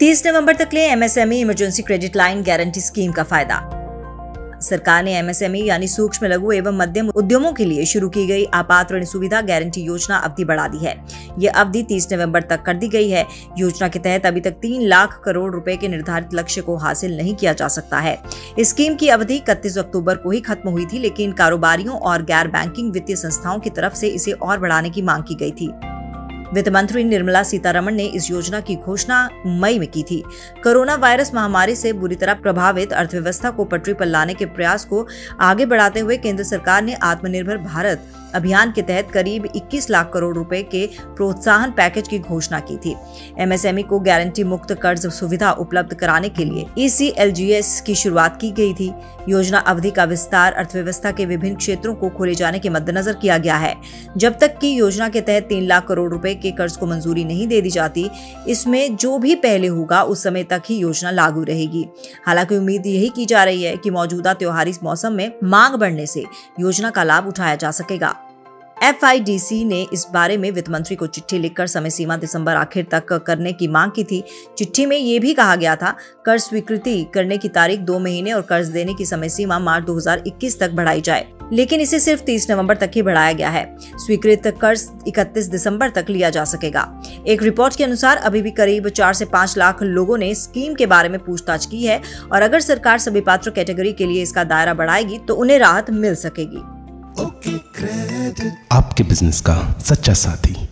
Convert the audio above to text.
तीस नवंबर तक ले MSME emergency credit line guarantee scheme का फ़ायदा। सरकार ने एमएसएमई यानी सूक्ष्म, लघु एवं मध्यम उद्यमों के लिए शुरू की गई आपात ऋण सुविधा गारंटी योजना अवधि बढ़ा दी है। ये अवधि 30 नवंबर तक कर दी गई है। योजना के तहत अभी तक तीन लाख करोड़ रुपए के निर्धारित लक्ष्य को हासिल नहीं किया जा सकता है। इस स्कीम की अवधि इकतीस अक्टूबर को ही खत्म हुई थी, लेकिन कारोबारियों और गैर बैंकिंग वित्तीय संस्थाओं की तरफ़ से इसे और बढ़ाने की मांग की गई थी। वित्त मंत्री निर्मला सीतारमण ने इस योजना की घोषणा मई में की थी। कोरोना वायरस महामारी से बुरी तरह प्रभावित अर्थव्यवस्था को पटरी पर लाने के प्रयास को आगे बढ़ाते हुए केंद्र सरकार ने आत्मनिर्भर भारत अभियान के तहत करीब 21 लाख करोड़ रुपए के प्रोत्साहन पैकेज की घोषणा की थी। एमएसएमई को गारंटी मुक्त कर्ज सुविधा उपलब्ध कराने के लिए ईसीएलजीएस की शुरुआत की गई थी। योजना अवधि का विस्तार अर्थव्यवस्था के विभिन्न क्षेत्रों को खोले जाने के मद्देनजर किया गया है। जब तक की योजना के तहत तीन लाख करोड़ रुपए के कर्ज को मंजूरी नहीं दे दी जाती, इसमें जो भी पहले होगा, उस समय तक ही योजना लागू रहेगी। हालाँकि उम्मीद यही की जा रही है कि मौजूदा त्योहारी मौसम में मांग बढ़ने से योजना का लाभ उठाया जा सकेगा। एफआईडीसी ने इस बारे में वित्त मंत्री को चिट्ठी लिखकर समय सीमा दिसंबर आखिर तक करने की मांग की थी। चिट्ठी में ये भी कहा गया था कर्ज स्वीकृति करने की तारीख दो महीने और कर्ज देने की समय सीमा मार्च 2021 तक बढ़ाई जाए, लेकिन इसे सिर्फ़ 30 नवंबर तक ही बढ़ाया गया है। स्वीकृत कर्ज 31 दिसंबर तक लिया जा सकेगा। एक रिपोर्ट के अनुसार अभी भी करीब चार से पाँच लाख लोगों ने स्कीम के बारे में पूछताछ की है और अगर सरकार सभी पात्र कैटेगरी के लिए इसका दायरा बढ़ाएगी तो उन्हें राहत मिल सकेगी। आपके बिज़नेस का सच्चा साथी।